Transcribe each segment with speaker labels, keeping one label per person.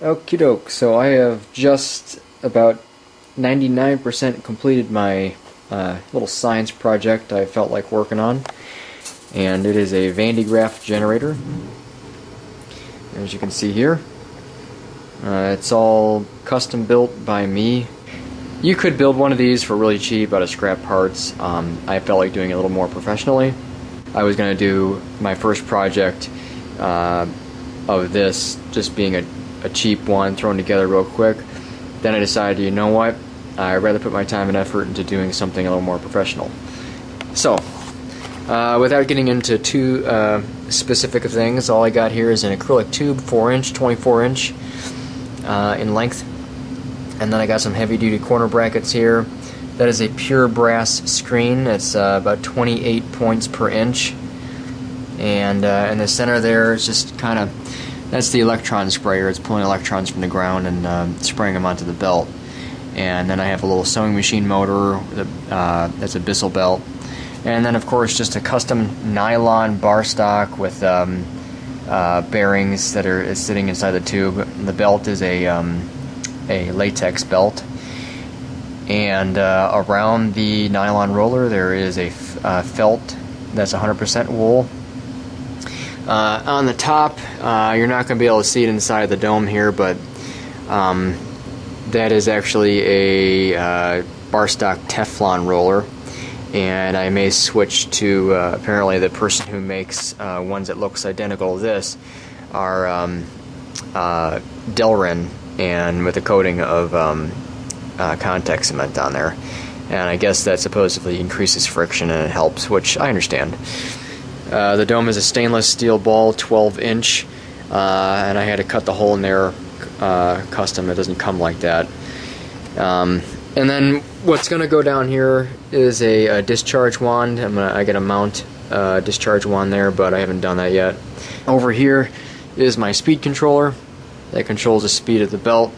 Speaker 1: Okie doke, so I have just about 99% completed my uh, little science project I felt like working on. And it is a Van de Graaff generator. As you can see here. Uh, it's all custom built by me. You could build one of these for really cheap out of scrap parts. Um, I felt like doing it a little more professionally. I was going to do my first project uh, of this just being a a cheap one thrown together real quick. Then I decided, you know what, I'd rather put my time and effort into doing something a little more professional. So, uh, without getting into too uh, specific of things, all I got here is an acrylic tube, 4 inch, 24 inch uh, in length. And then I got some heavy duty corner brackets here. That is a pure brass screen. It's uh, about 28 points per inch. And uh, in the center there is just kind of that's the electron sprayer. It's pulling electrons from the ground and uh, spraying them onto the belt. And then I have a little sewing machine motor uh, that's a Bissell belt. And then, of course, just a custom nylon bar stock with um, uh, bearings that are sitting inside the tube. The belt is a, um, a latex belt. And uh, around the nylon roller, there is a uh, felt that's 100% wool uh, on the top, uh, you're not going to be able to see it inside the dome here, but um, that is actually a uh, bar stock Teflon roller. And I may switch to uh, apparently the person who makes uh, ones that looks identical to this are um, uh, Delrin and with a coating of um, contact cement on there. And I guess that supposedly increases friction and it helps, which I understand. Uh, the dome is a stainless steel ball, 12 inch, uh, and I had to cut the hole in there uh, custom. It doesn't come like that. Um, and then what's going to go down here is a, a discharge wand. I'm gonna, I got to mount a discharge wand there, but I haven't done that yet. Over here is my speed controller that controls the speed of the belt,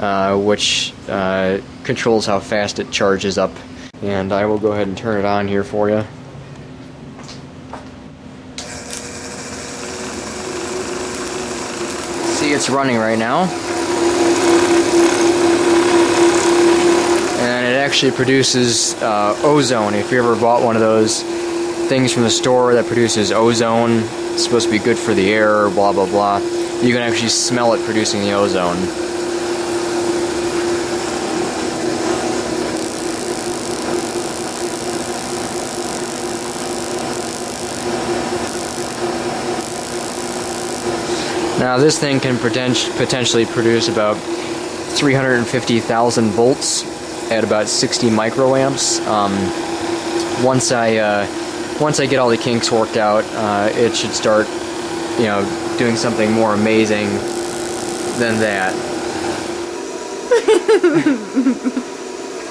Speaker 1: uh, which uh, controls how fast it charges up. And I will go ahead and turn it on here for you. see it's running right now. And it actually produces uh, ozone. If you ever bought one of those things from the store that produces ozone, it's supposed to be good for the air, blah blah blah. You can actually smell it producing the ozone. Now this thing can potentially produce about 350,000 volts at about 60 microamps. Um, once I uh, once I get all the kinks worked out, uh, it should start, you know, doing something more amazing than that.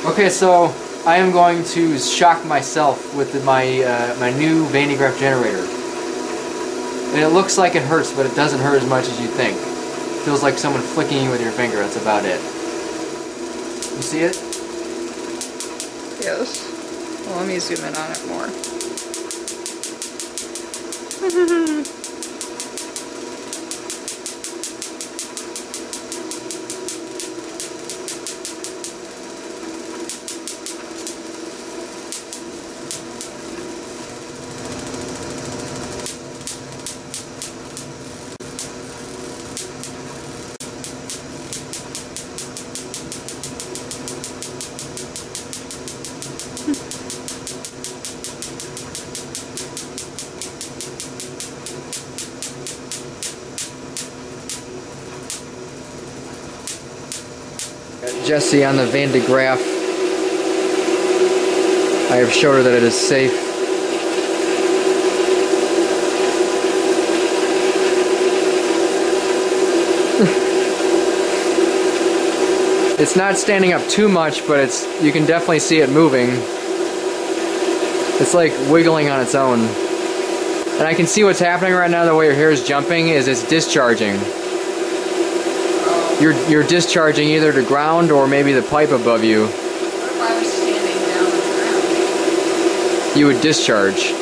Speaker 1: okay, so I am going to shock myself with my uh, my new Van de Graaff generator. And it looks like it hurts, but it doesn't hurt as much as you think. It feels like someone flicking you with your finger, that's about it. You see it?
Speaker 2: Yes. Well, let me zoom in on it more.
Speaker 1: Jessie on the Van de Graaff. I have showed her that it is safe. it's not standing up too much, but it's you can definitely see it moving. It's like wiggling on its own. And I can see what's happening right now, the way your hair is jumping, is it's discharging you're you're discharging either to ground or maybe the pipe above you.
Speaker 2: What if I was standing down on the
Speaker 1: ground? You would discharge.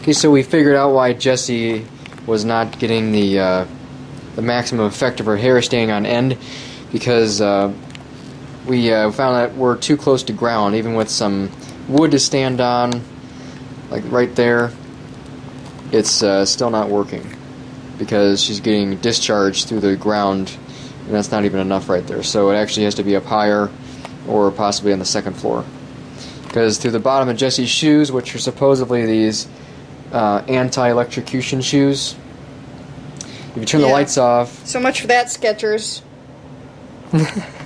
Speaker 1: Okay, so we figured out why Jessie was not getting the uh, the maximum effect of her hair staying on end because uh, we uh, found that we're too close to ground, even with some wood to stand on, like right there. It's uh, still not working because she's getting discharged through the ground, and that's not even enough right there. So it actually has to be up higher, or possibly on the second floor. Because through the bottom of Jessie's shoes, which are supposedly these uh, anti-electrocution shoes, if you turn the lights off,
Speaker 3: So much for that, Skechers.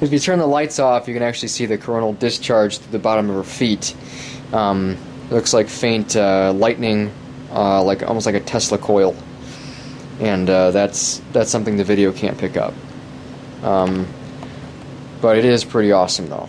Speaker 1: If you turn the lights off, you can actually see the coronal discharge through the bottom of her feet. Um, it looks like faint uh, lightning, uh, like almost like a Tesla coil, and uh, that's that's something the video can't pick up. Um, but it is pretty awesome though.